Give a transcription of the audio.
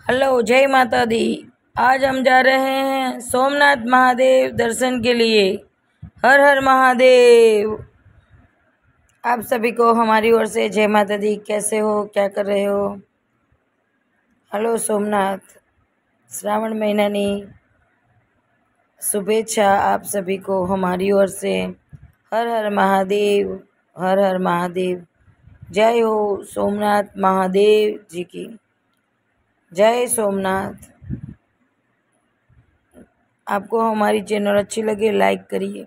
Hello, जय माता दी आज हम जा रहे हैं सोमनाथ महादेव दर्शन के लिए। हर हर महादेव। आप सभी को हमारी ओर से जय माता दी कैसे हो? क्या कर रहे हो? हेलो, सोमनाथ। श्रावण महीनानी शुभेच्छा आप सभी को हमारी ओर से। हर हर महादेव, हर हर महादेव। जय हो सोमनाथ महादेव जी की। जय सोमनाथ। आपको हमारी चैनल अच्छी लगे लाइक करिए।